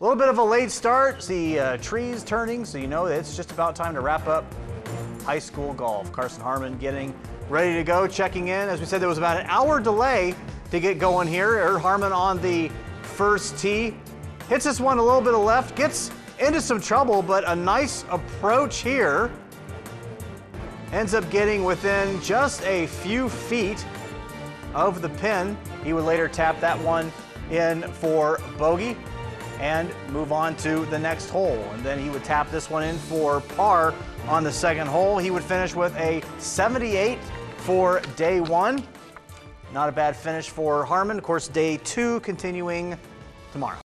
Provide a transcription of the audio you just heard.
A little bit of a late start. See uh, trees turning, so you know it's just about time to wrap up high school golf. Carson Harmon getting ready to go, checking in. As we said, there was about an hour delay to get going here. Eric Harmon on the first tee. Hits this one a little bit of left, gets into some trouble, but a nice approach here. Ends up getting within just a few feet of the pin. He would later tap that one in for bogey and move on to the next hole. And then he would tap this one in for par on the second hole. He would finish with a 78 for day one. Not a bad finish for Harmon. Of course, day two continuing tomorrow.